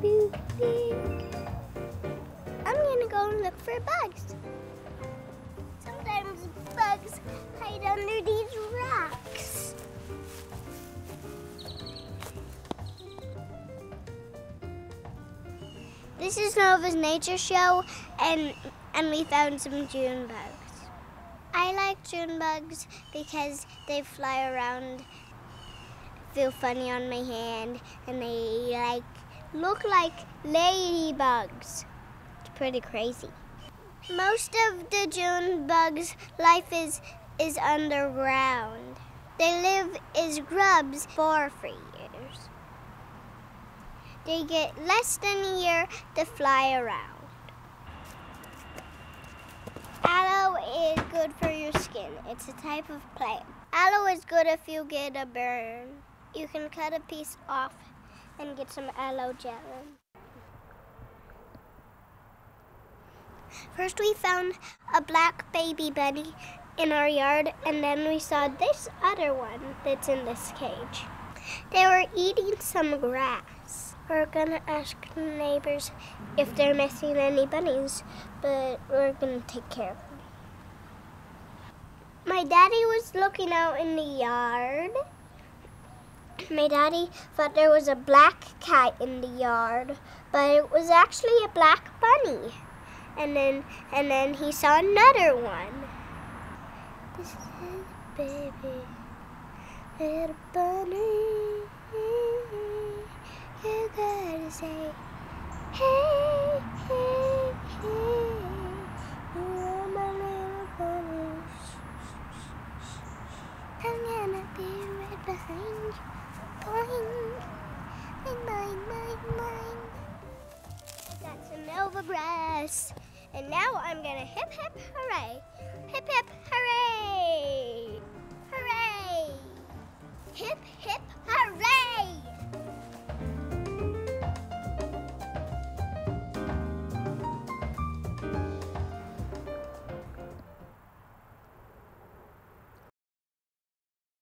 I'm gonna go and look for bugs. Sometimes bugs hide under these rocks. This is Nova's nature show and and we found some June bugs. I like June bugs because they fly around, feel funny on my hand, and they like look like ladybugs. It's pretty crazy. Most of the June bugs' life is is underground. They live as grubs for three years. They get less than a year to fly around. Aloe is good for your skin. It's a type of plant. Aloe is good if you get a burn. You can cut a piece off and get some aloe gel. First, we found a black baby bunny in our yard, and then we saw this other one that's in this cage. They were eating some grass. We're gonna ask neighbors if they're missing any bunnies, but we're gonna take care of them. My daddy was looking out in the yard. My daddy thought there was a black cat in the yard, but it was actually a black bunny. And then and then he saw another one. This is baby, little bunny. You gotta say, hey, hey, hey. Grass. And now I'm gonna hip hip hooray. Hip hip hooray. Hooray. Hip.